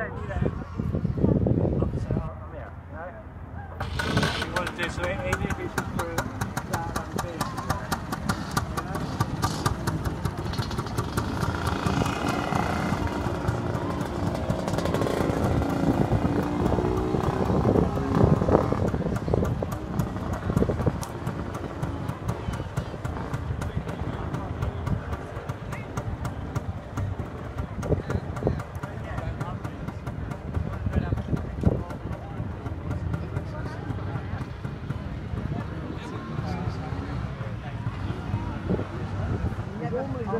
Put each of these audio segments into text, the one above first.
don't do that.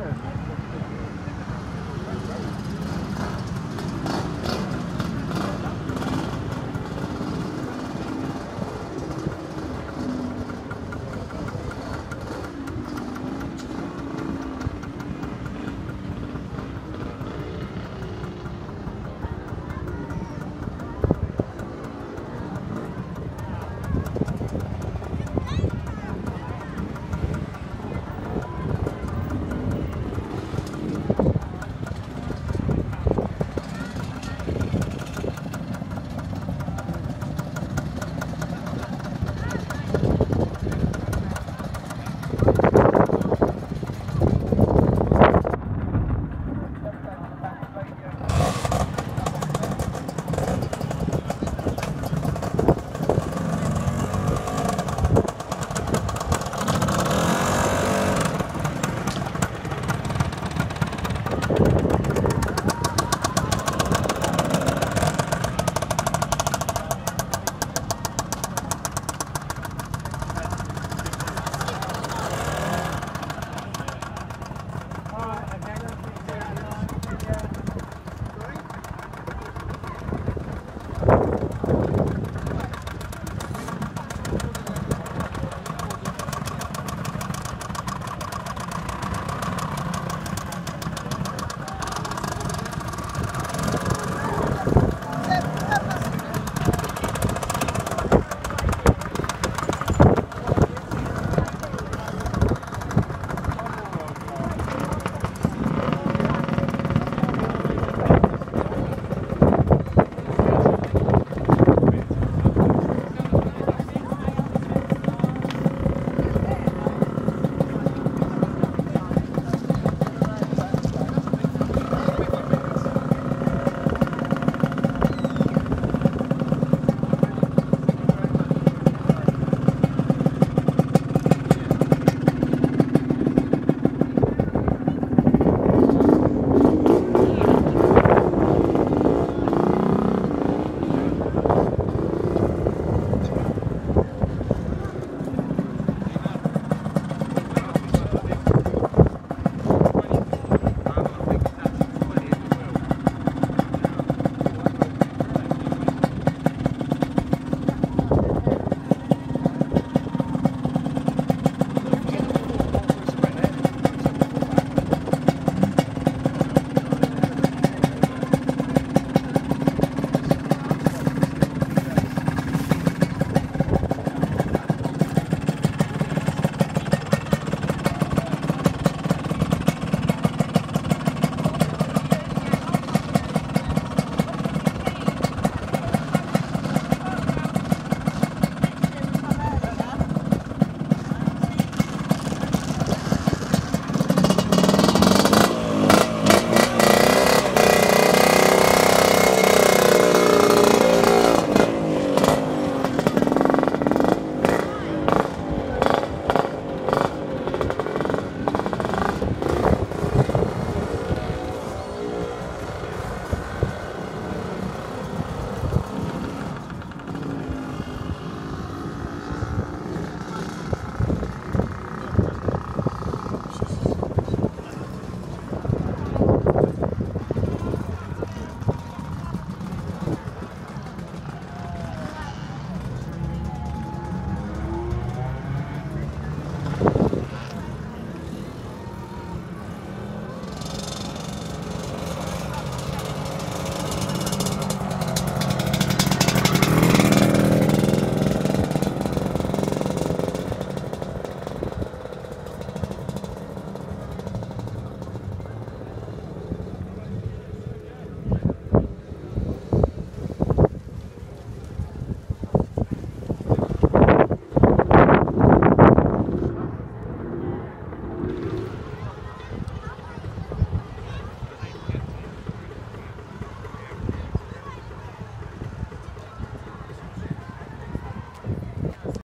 Normally